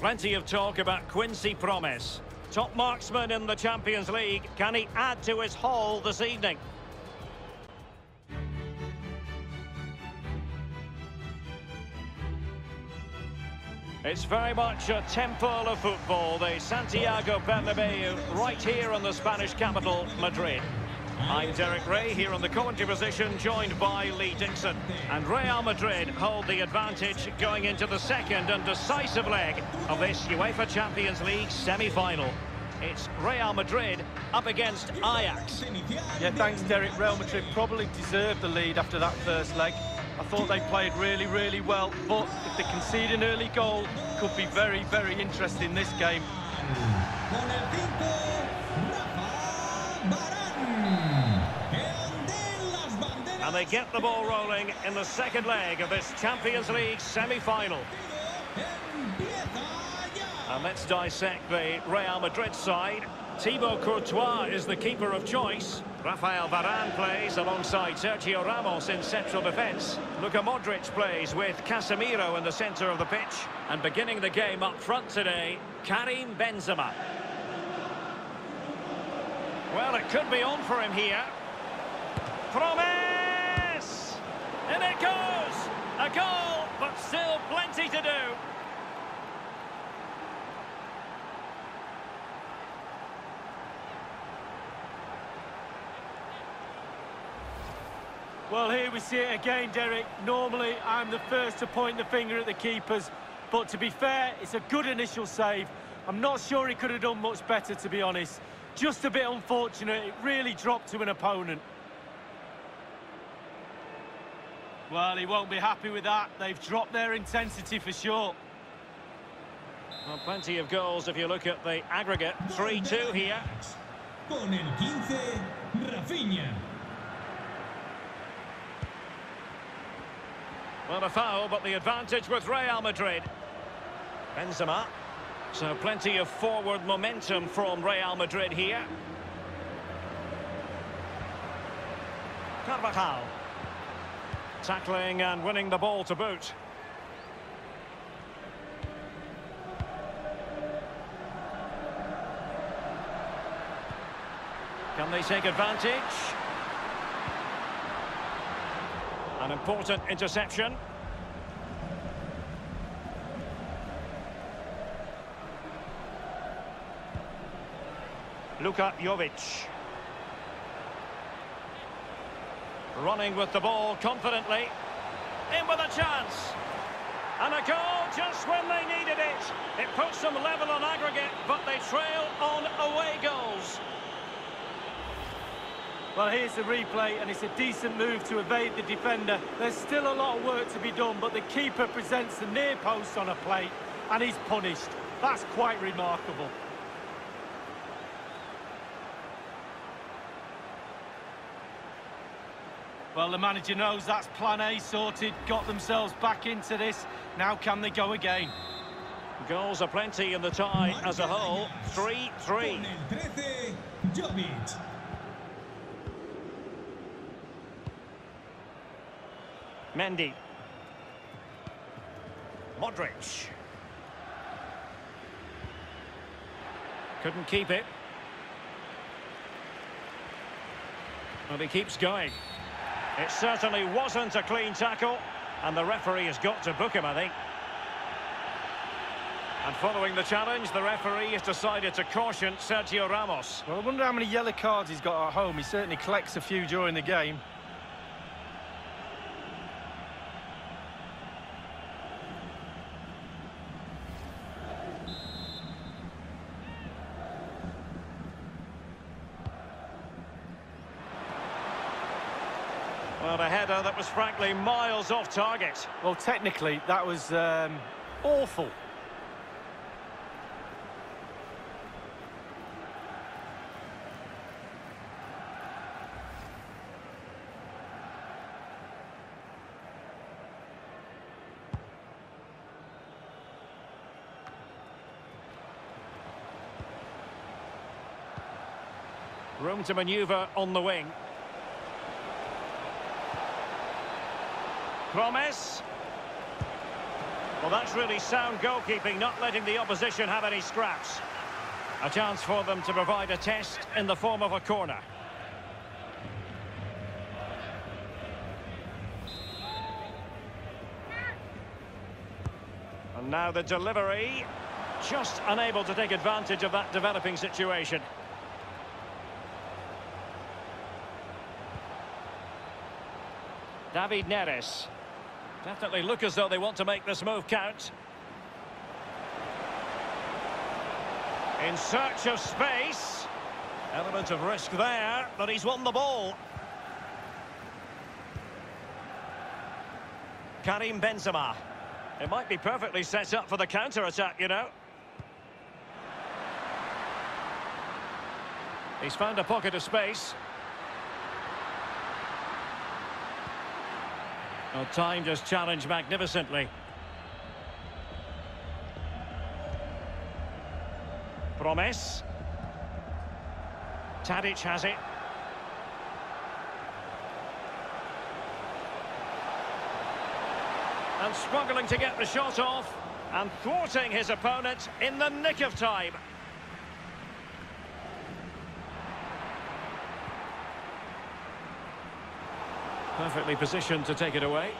Plenty of talk about Quincy Promes. Top marksman in the Champions League. Can he add to his haul this evening? It's very much a temple of football, the Santiago Bernabeu, right here in the Spanish capital, Madrid. I'm Derek Ray here on the commentary position, joined by Lee Dixon. And Real Madrid hold the advantage going into the second and decisive leg of this UEFA Champions League semi-final. It's Real Madrid up against Ajax. Yeah, thanks, Derek. Real Madrid probably deserved the lead after that first leg. I thought they played really, really well, but if they concede an early goal, could be very, very interesting this game. They get the ball rolling in the second leg of this Champions League semi-final. And let's dissect the Real Madrid side. Thibaut Courtois is the keeper of choice. Rafael Varane plays alongside Sergio Ramos in central defence. Luka Modric plays with Casemiro in the centre of the pitch. And beginning the game up front today, Karim Benzema. Well, it could be on for him here. Promes! And it goes! A goal, but still plenty to do. Well, here we see it again, Derek. Normally, I'm the first to point the finger at the keepers, but to be fair, it's a good initial save. I'm not sure he could have done much better, to be honest. Just a bit unfortunate, it really dropped to an opponent. Well, he won't be happy with that. They've dropped their intensity for sure. Well, plenty of goals if you look at the aggregate. 3-2 here. Con el 15, Rafinha. Well, a foul, but the advantage with Real Madrid. Benzema. So plenty of forward momentum from Real Madrid here. Carvajal. Tackling and winning the ball to boot. Can they take advantage? An important interception. Luka Jovic. Running with the ball confidently. In with a chance. And a goal just when they needed it. It puts them level on aggregate, but they trail on away goals. Well, here's the replay, and it's a decent move to evade the defender. There's still a lot of work to be done, but the keeper presents the near post on a plate, and he's punished. That's quite remarkable. Well, the manager knows that's plan A sorted, got themselves back into this. Now can they go again? Goals are plenty in the tie as a whole. 3-3. Con el 13, Jovic. Mendy. Modric. Couldn't keep it. But he keeps going. It certainly wasn't a clean tackle, and the referee has got to book him, I think. And following the challenge, the referee has decided to caution Sergio Ramos. Well, I wonder how many yellow cards he's got at home. He certainly collects a few during the game. Well, a header that was frankly miles off target. Well, technically, that was um, awful. Room to manoeuvre on the wing. Promes. Well, that's really sound goalkeeping, not letting the opposition have any scraps. A chance for them to provide a test in the form of a corner. And now the delivery. Just unable to take advantage of that developing situation. David Neres. Definitely look as though they want to make this move count. In search of space. Element of risk there, but he's won the ball. Karim Benzema. It might be perfectly set up for the counter-attack, you know. He's found a pocket of space. Well, time just challenged magnificently. Promes. Tadic has it. And struggling to get the shot off. And thwarting his opponent in the nick of time. Perfectly positioned to take it away.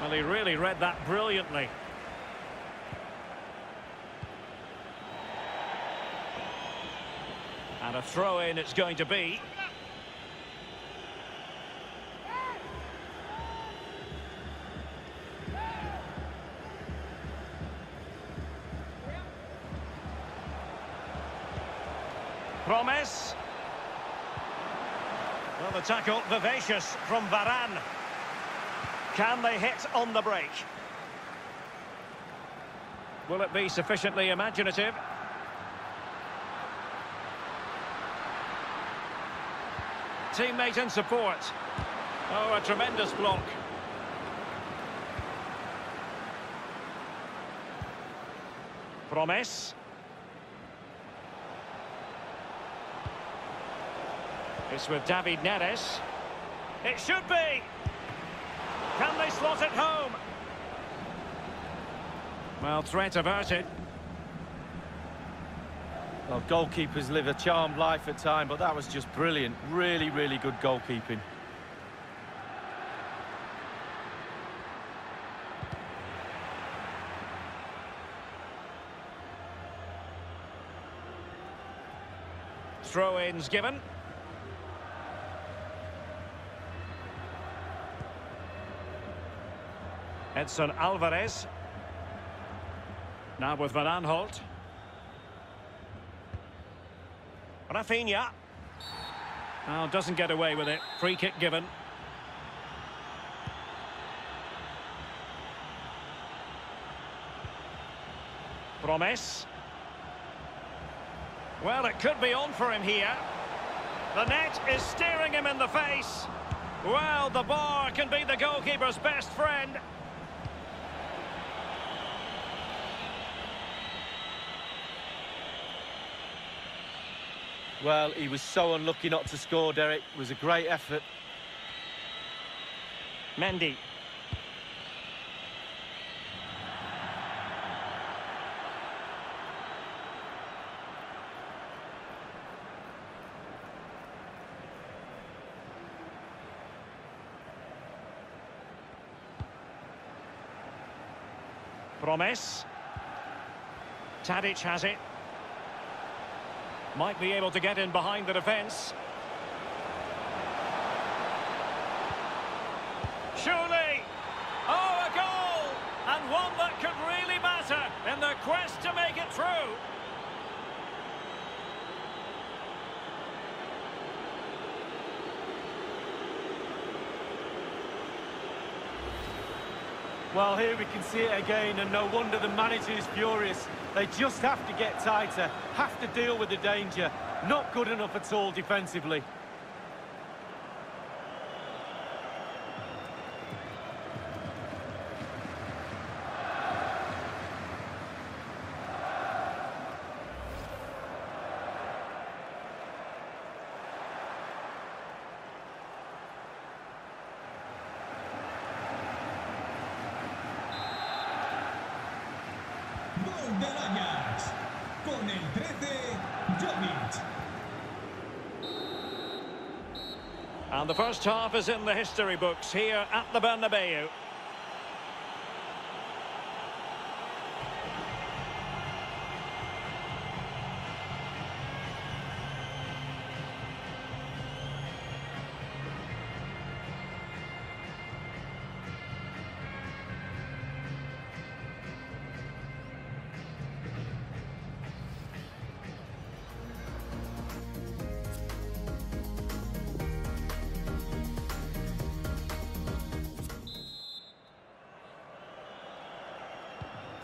Well, he really read that brilliantly. And a throw-in it's going to be. Promes. Well, the tackle, vivacious from Varane. Can they hit on the break? Will it be sufficiently imaginative? Teammate and support. Oh, a tremendous block. Promes. It's with David Neres. It should be! Can they slot it home? Well, threat averted. Well, goalkeepers live a charmed life at time, but that was just brilliant. Really, really good goalkeeping. Throw-ins given. Edson Alvarez. Now with Van Aanholt. Rafinha. Oh, doesn't get away with it. Free kick given. Promes. Well, it could be on for him here. The net is staring him in the face. Well, the bar can be the goalkeeper's best friend. Well, he was so unlucky not to score, Derek. It was a great effort. Mendy. Promes. Tadic has it. Might be able to get in behind the defence. Surely! Oh, a goal! And one that could really matter in the quest to make it through. Well, here we can see it again, and no wonder the manager is furious. They just have to get tighter, have to deal with the danger. Not good enough at all defensively. Del Ajax. Con el 13, Jovic. And the first half is in the history books here at the Bernabeu.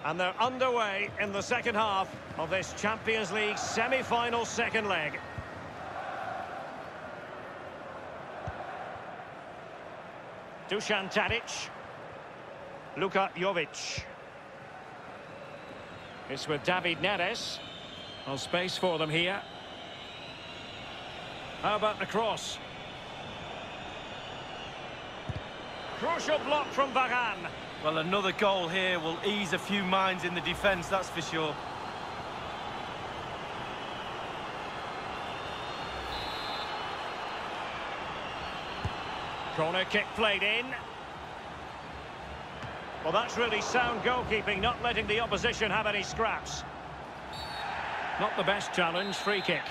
And they're underway in the second half of this Champions League semi-final second leg. Dusan Tadic. Luka Jovic. It's with David Neres. No space for them here. How about the cross? Crucial block from Varane. Well, another goal here will ease a few minds in the defence, that's for sure. Corner kick played in. Well, that's really sound goalkeeping, not letting the opposition have any scraps. Not the best challenge, free kick.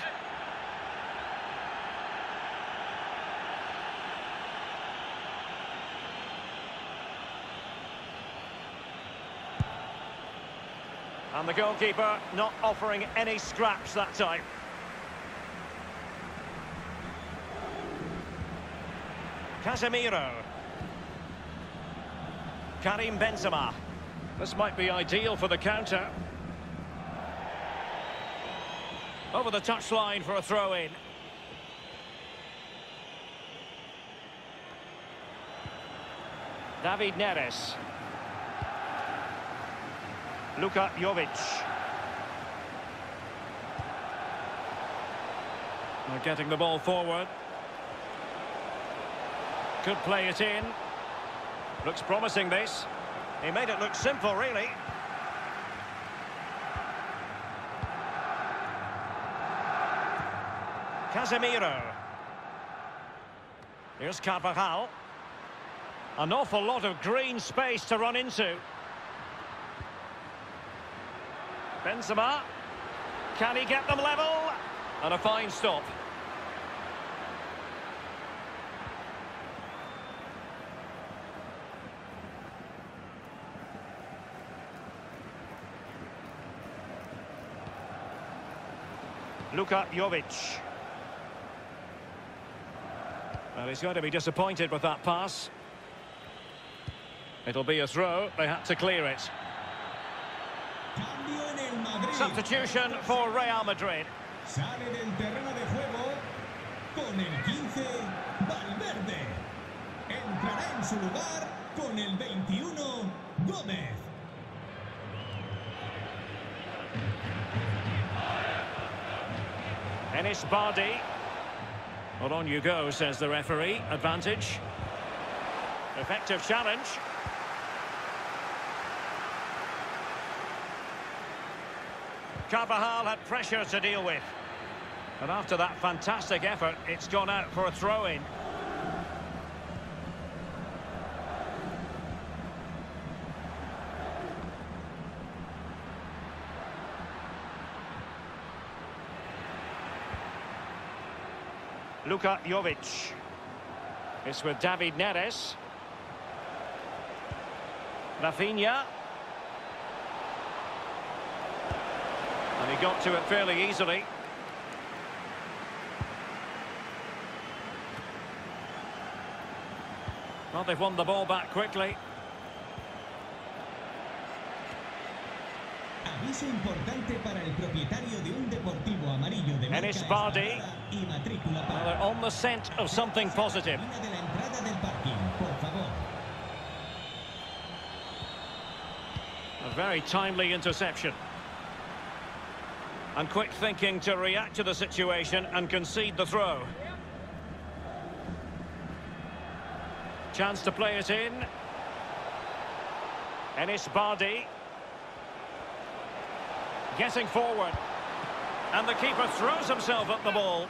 And the goalkeeper not offering any scraps that time. Casemiro. Karim Benzema. This might be ideal for the counter. Over the touchline for a throw-in. David Neres. Luka Jovic. They're getting the ball forward. Could play it in. Looks promising, this. He made it look simple, really. Casemiro. Here's Carvajal. An awful lot of green space to run into. Benzema. Can he get them level? And a fine stop. Luka Jovic. Well, he's going to be disappointed with that pass. It'll be a throw. They had to clear it. Substitution for Real Madrid. Sale del terreno de juego con el 15, Valverde. Entrará en su lugar con el 21, Gómez. Enis Bardi. Well, on you go, says the referee. Advantage. Effective challenge. Carvajal had pressure to deal with. And after that fantastic effort, it's gone out for a throw-in. Luka Jovic. It's with David Neres. Rafinha. And he got to it fairly easily. Well, they've won the ball back quickly. Aviso importante para el propietario de un deportivo amarillo de marca Enis Bardi. y matrícula Well, they're on the scent of something positive. De la entrada del parking, por favor. A very timely interception. And quick thinking to react to the situation and concede the throw. Chance to play it in. Enis Bardi. Getting forward. And the keeper throws himself at the ball.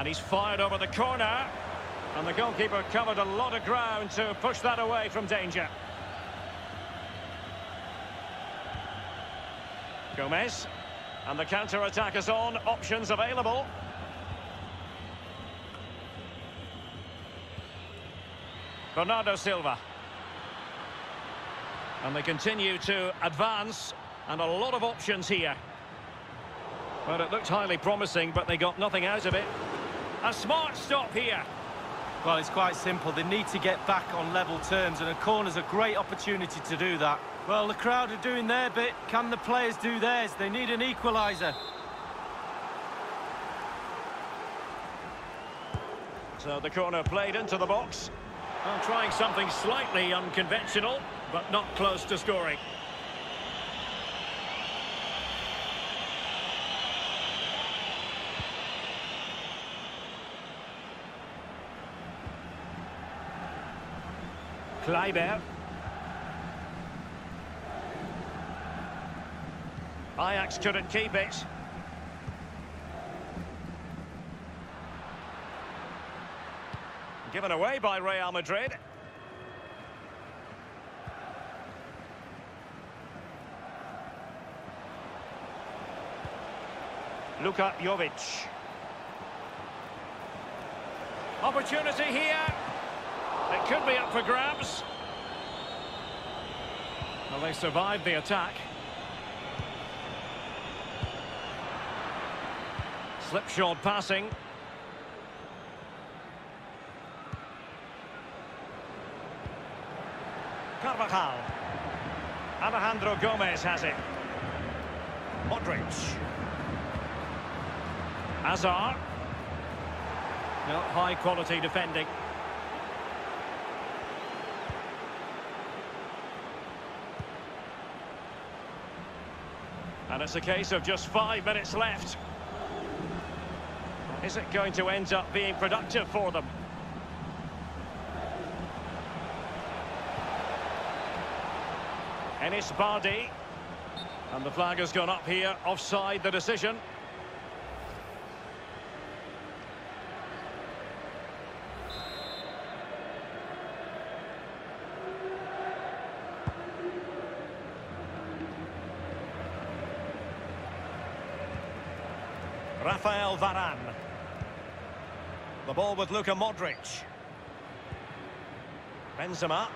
And he's fired over the corner. And the goalkeeper covered a lot of ground to push that away from danger. Gomez. And the counter-attack is on. Options available. Bernardo Silva. And they continue to advance. And a lot of options here. Well, it looked highly promising, but they got nothing out of it. A smart stop here. Well, it's quite simple. They need to get back on level terms, and a corner's a great opportunity to do that. Well, the crowd are doing their bit. Can the players do theirs? They need an equaliser. So the corner played into the box. Well, trying something slightly unconventional, but not close to scoring. Kleiber. Ajax couldn't keep it. Given away by Real Madrid. Luka Jovic. Opportunity here. It could be up for grabs. Well, they survived the attack. Slipshod passing. Carvajal. Alejandro Gomez has it. Modric. Hazard. No, high quality defending. And it's a case of just five minutes left. Is it going to end up being productive for them? Enis Bardi. And the flag has gone up here, offside the decision. Rafael Varane. The ball with Luka Modric. Benzema.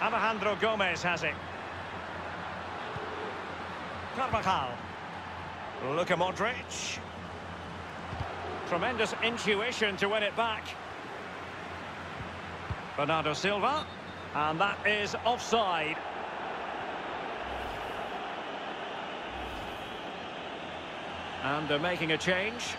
Alejandro Gomez has it. Carvajal. Luka Modric. Tremendous intuition to win it back. Bernardo Silva. And that is offside. And they're making a change.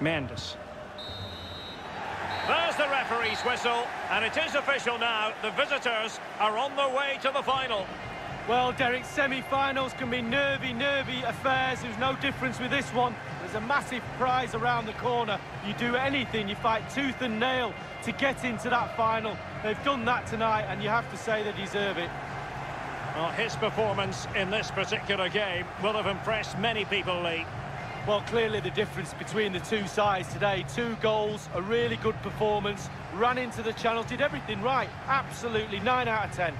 Mendes. There's the referee's whistle, and it is official now. The visitors are on their way to the final. Well, Derek, semi-finals can be nervy, nervy affairs. There's no difference with this one. There's a massive prize around the corner. You do anything, you fight tooth and nail to get into that final. They've done that tonight, and you have to say they deserve it. Well, his performance in this particular game will have impressed many people, Lee. Well, clearly the difference between the two sides today. Two goals, a really good performance, ran into the channel, did everything right. Absolutely, 9 out of 10.